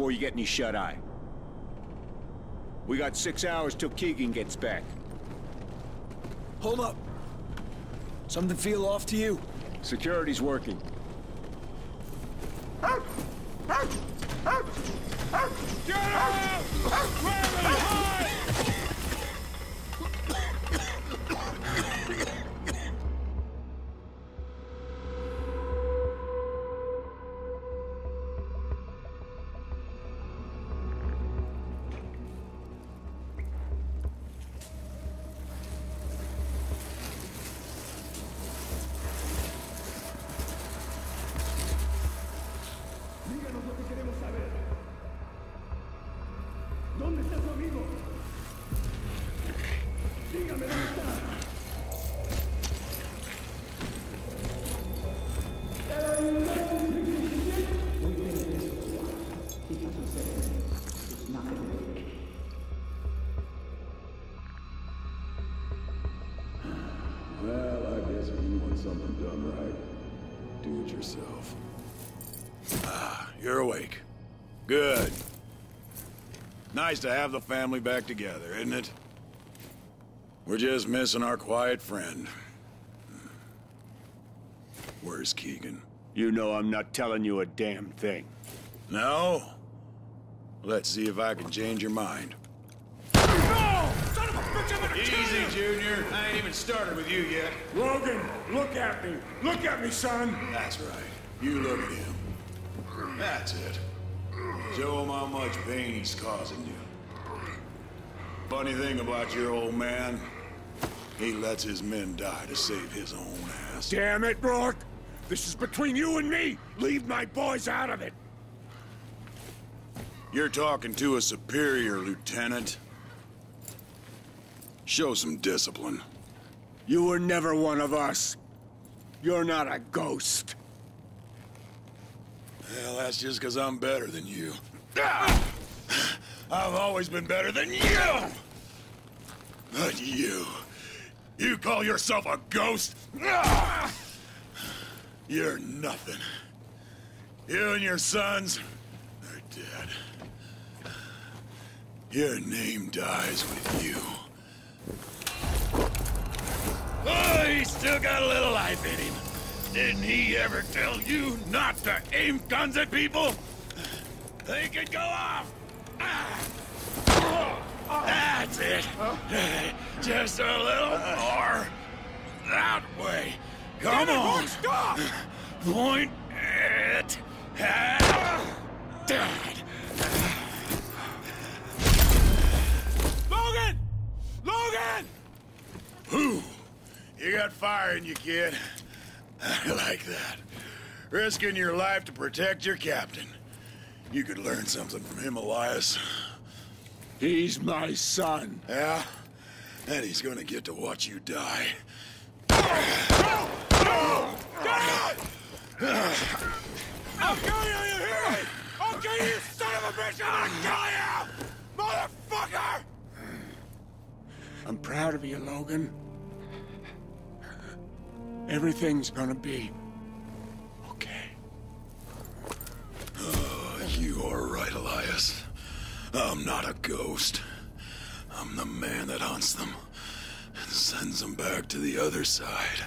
before you get any shut-eye. We got six hours till Keegan gets back. Hold up. Something feel off to you? Security's working. Get out! Riley, hide! Well, I guess if you want something done right, do it yourself. Ah, you're awake. Good. Nice to have the family back together, isn't it? We're just missing our quiet friend. Where's Keegan? You know I'm not telling you a damn thing. No? Let's see if I can change your mind. No! Son of a bitch, I'm gonna kill Easy, you! Junior. I ain't even started with you yet. Logan, look at me. Look at me, son. That's right. You look at him. That's it. Show him how much pain he's causing you. Funny thing about your old man, he lets his men die to save his own ass. Damn it, Rourke! This is between you and me! Leave my boys out of it! You're talking to a superior, Lieutenant. Show some discipline. You were never one of us. You're not a ghost. Well, that's just because I'm better than you. I've always been better than you! But you... You call yourself a ghost? You're nothing. You and your sons are dead. Your name dies with you. Oh, he's still got a little life in him. Didn't he ever tell you not to aim guns at people? They could go off. Ah. That's it. Just a little more. That way. Come Damn it, on. Stop! Point it at You got fire in you, kid. I like that. Risking your life to protect your captain. You could learn something from him, Elias. He's my son. Yeah? And he's gonna get to watch you die. No! No! God! I'll kill you, you hear me? I'll kill you, you son of a bitch! I'm gonna kill you! Motherfucker! I'm proud of you, Logan. Everything's gonna be okay. You are right, Elias. I'm not a ghost. I'm the man that hunts them and sends them back to the other side.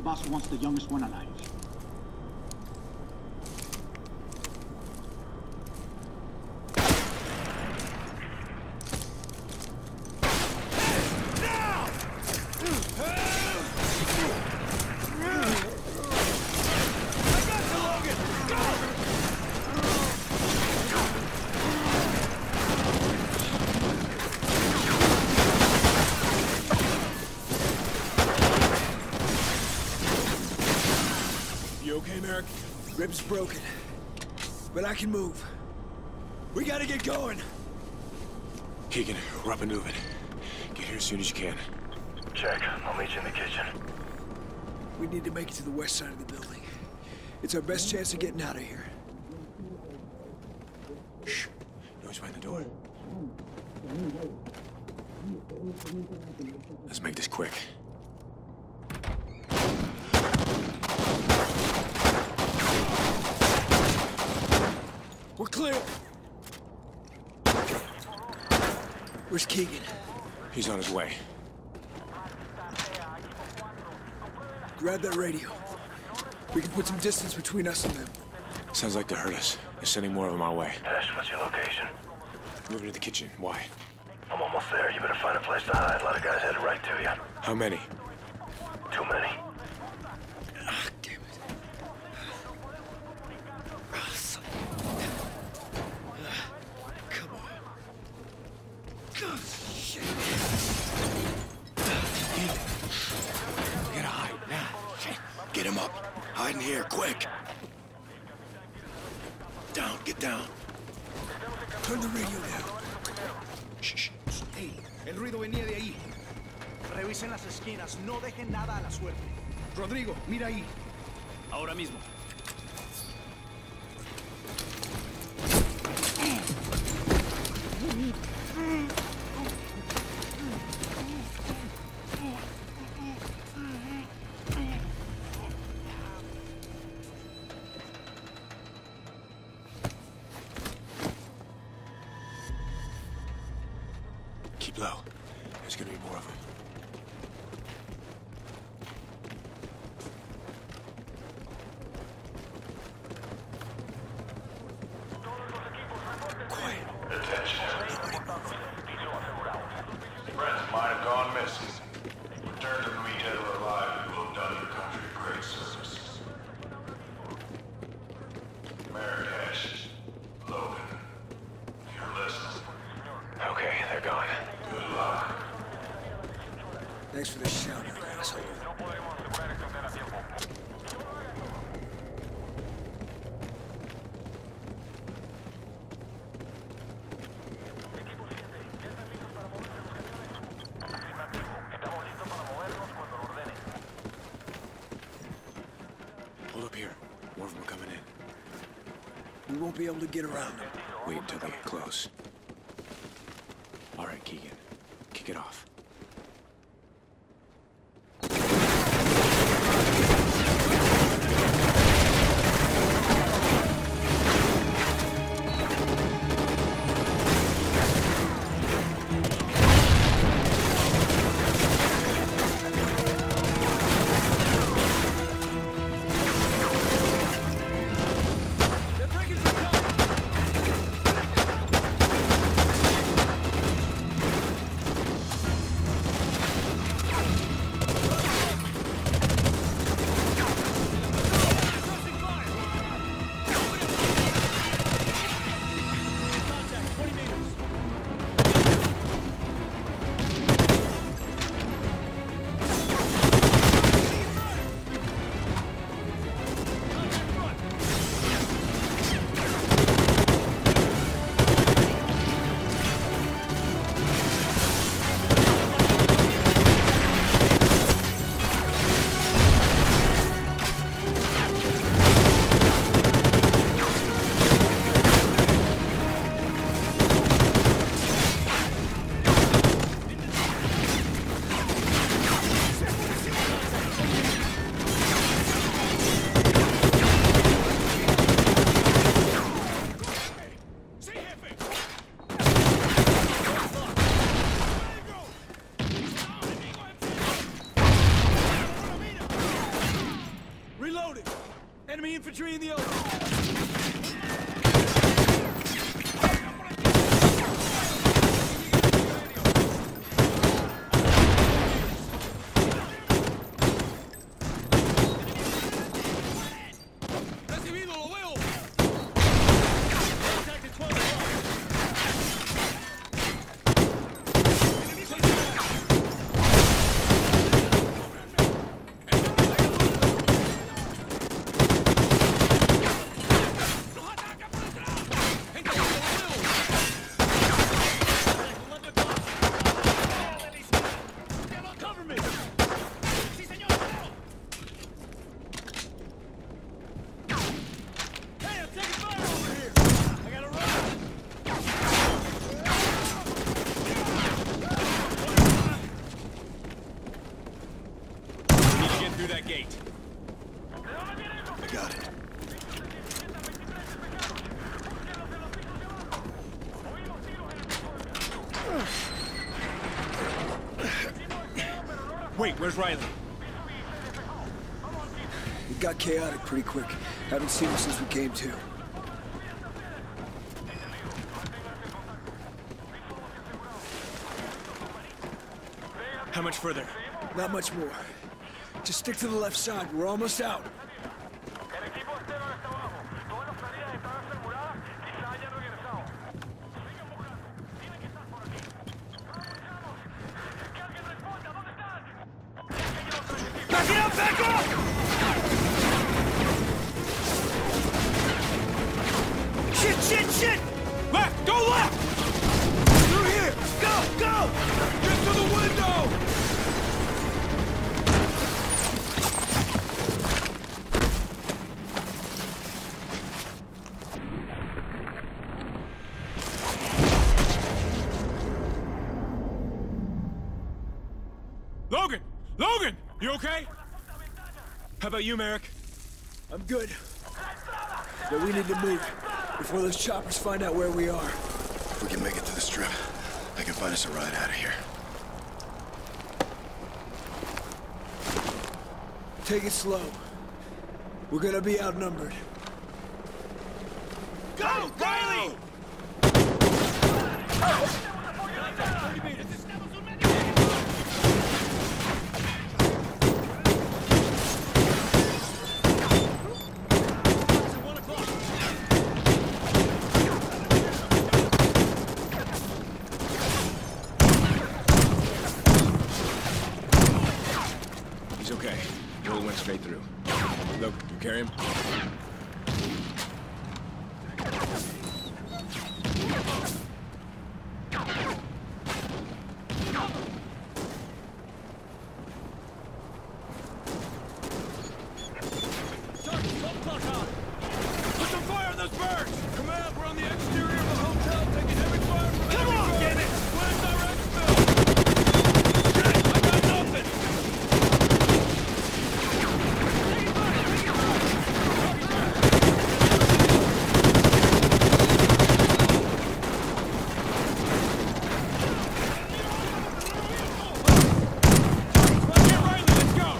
Boss wants the youngest one alive. Ribs broken. But I can move. We gotta get going. Keegan, we're up and moving. Get here as soon as you can. Check. I'll meet you in the kitchen. We need to make it to the west side of the building. It's our best chance of getting out of here. Shh. Noise behind the door. Let's make this quick. Clear. Where's Keegan? He's on his way. Grab that radio. We can put some distance between us and them. Sounds like they heard us. They're sending more of them our way. Ash, what's your location? Moving to the kitchen. Why? I'm almost there. You better find a place to hide. A lot of guys headed right to you. How many? Too many. In here, quick. Down, get down. Turn the radio down. Ey, el ruido venía de ahí. Revisen las esquinas, no dejen nada a la suerte. Rodrigo, mira ahí. Ahora mismo. Keep low. There's gonna be more of them. Thanks for the shout, you asshole. Hold up here. More of them are coming in. We won't be able to get around them. Wait until they get close. Enemy infantry in the open! Through that gate. I got it. Wait, where's Riley? It got chaotic pretty quick. Haven't seen him since we came to. How much further? Not much more. Just stick to the left side. We're almost out. You okay? How about you, Merrick? I'm good. But we need to move before those choppers find out where we are. If we can make it to the strip, I can find us a ride out of here. Take it slow. We're gonna be outnumbered. Go! Riley! Okay. Went straight through. Look, you carry him? Put some fire on those birds! Command, we're on the exterior of the hotel, taking heavy fire from Come on, damn it! Where's our exfil? Shit, I got nothing! Get Riley, let's go!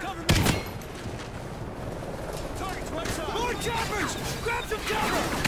Cover me! Target's choppers! Grab some cover!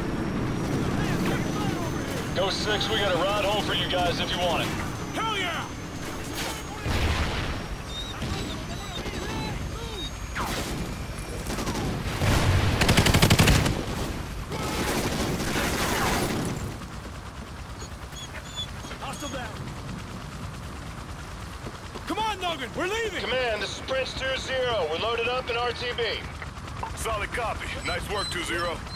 Go 6, we got a ride home for you guys if you want it. Hell yeah! Hostile down. Come on, Logan, we're leaving! Command, this is Prince 2-0. We're loaded up in RTB. Solid copy. Nice work, 2-0.